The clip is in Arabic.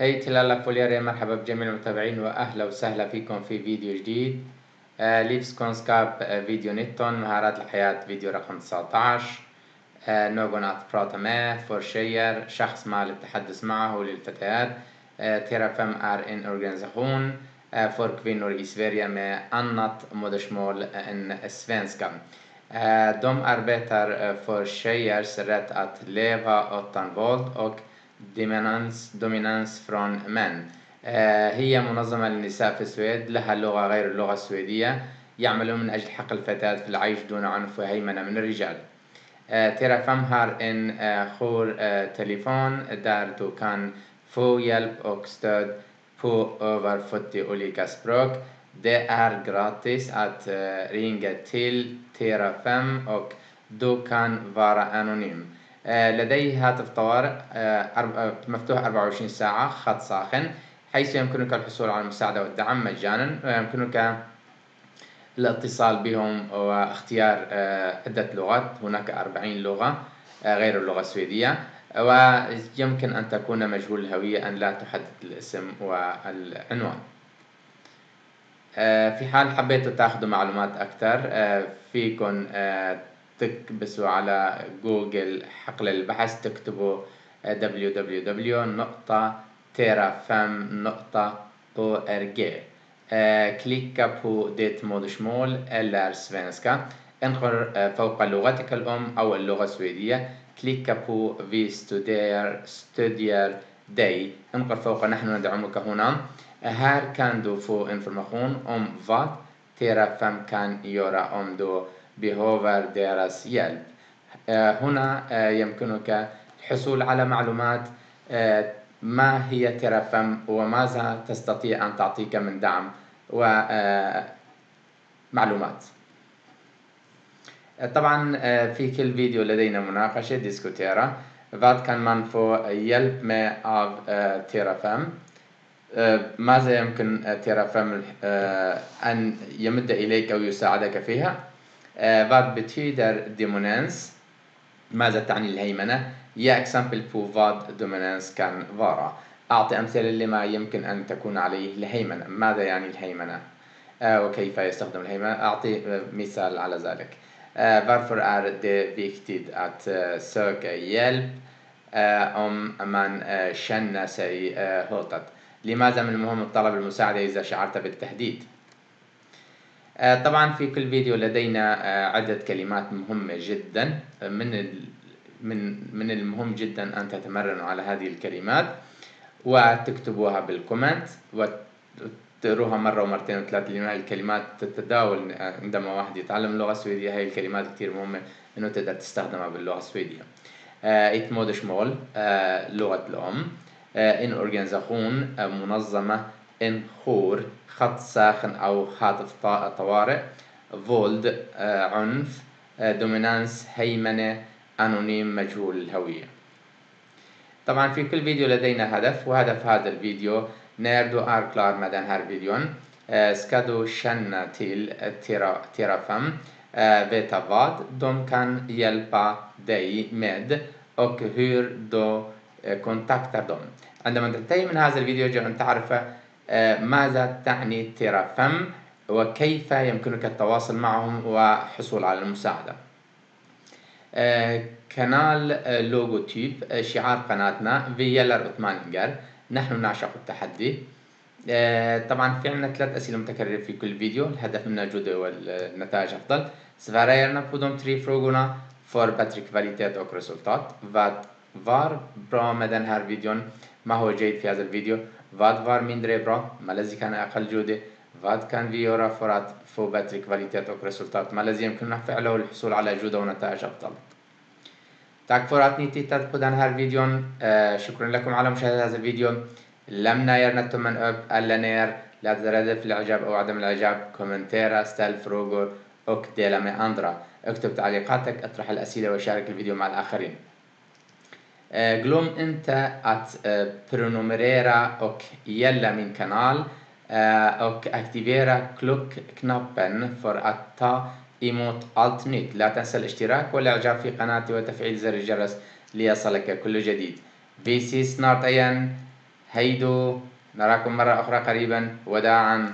hej till alla följare مرحبا بجميع المتابعين وأهلا وسهلا فيكم في فيديو جديد. آه kunskap آه video nitton مهارات الحياة فيديو رقم 19 آه någon att med för tjejer شخص ما للتحدث معه للفتيات آه Terrafem är en organisation آه för kvinnor i Sverige med annat modersmål än svenska. De arbetar för tjejers rätt att leva utan våld och dominans dominans från män هي منظمة للنساء في السويد لها لغة غير اللغة السويدية. يعملون من أجل حق الفتاة في العيش دون عنف وهيمنة من الرجال. آه، Terrafem har en آه، jour آه، telefon där du kan få hjälp och stöd på över fyrtio olika språk det är gratis att ringa till Terrafem och دوكان فارا أنونيم. لديه هاتف طوارئ مفتوح 24 ساعة خط ساخن حيث يمكنك الحصول على المساعدة والدعم مجانا ويمكنك الاتصال بهم واختيار عدة لغات هناك 40 لغة غير اللغة السويدية ويمكن أن تكون مجهول الهوية أن لا تحدد الاسم والعنوان. في حال حبيتوا تاخذوا معلومات أكثر فيكن تكبسوا على جوجل حقل البحث تكتبوا www.terafem.org klicka آه، på ditt modersmål eller svenska انقر آه، فوق لغتك الأم أو اللغة السويدية. klicka på vi stödjer stödjer dig انقر فوق نحن ندعمك هنا. här kan du få information om vad Terrafem kan göra om du behöver deras hjälp هنا يمكنك الحصول على معلومات ما هي Terrafem وماذا تستطيع أن تعطيك من دعم ومعلومات طبعا في كل فيديو لدينا مناقشة diskutera. vad kan man få hjälp med av تيرافم ماذا يمكن تيرافم أن يمد إليك أو يساعدك فيها؟ Vad betyder dominans ماذا تعني الهيمنة؟ يا example på vad dominans kan vara. أعطي أمثلة لما يمكن أن تكون عليه الهيمنة. ماذا يعني الهيمنة؟ وكيف يستخدم الهيمنة؟ أعطي مثال على ذلك. varför är det viktigt att söka hjälp om man känner sig hotad لماذا من المهم الطلب المساعدة إذا شعرت بالتهديد؟ طبعا في كل فيديو لدينا عدة كلمات مهمة جدا من من من المهم جدا أن تتمرنوا على هذه الكلمات وتكتبوها بالكومنت وتقروها مرة ومرتين وثلاثة لأن الكلمات تتداول عندما واحد يتعلم اللغة السويدية هاي الكلمات كتير مهمة إنه تقدر تستخدمها باللغة السويدية. ett modersmål لغة الأم en organisation منظمة en jour خط ساخن أو هاتف طوارئ våld عنف dominans هيمنة anonym مجهول الهوية طبعا في كل فيديو لدينا هدف وهدف هذا الفيديو när du är klar med den här videon ska du känna till Terrafem veta vad de kan hjälpa dig med och hur du kontaktar dem. عندما تنتهي من هذا الفيديو يجب أن تعرف ماذا تعني Terrafem وكيف يمكنك التواصل معهم وحصول على المساعدة. kanallogotyp شعار قناتنا vi älskar utmaningar نحن نعشق التحدي طبعا في عندنا ثلاث أسئلة متكررة في كل فيديو الهدف منها الجودة والنتائج أفضل Svara gärna på de tre frågorna för bättre kvalitet och resultat. Bra med den här videon? ما هو جيد في هذا الفيديو؟ vad var mindre bra ما الذي كان أقل جوده vad kan vi göra för att få bättre kvalitet och resultat ما الذي يمكننا فعله الحصول على جوده ونتائج افضل tack för att ni tittade på den här videon شكرا لكم على مشاهدة هذا الفيديو lämna gärna en tumme upp eller ner لا تتردد في الاعجاب أو عدم الاعجاب kommentera ställ frågor och dela andra اكتب تعليقاتك اطرح الاسئله وشارك الفيديو مع الاخرين glöm inte att prenumerera och gilla min kanal och aktivera klockknappen för att ta emot allt nytt لا تنسى الاشتراك والاعجاب في قناتي وتفعيل زر الجرس ليصلك كل جديد Vi ses snart igen. هيدو نراكم مرة أخرى قريبا وداعا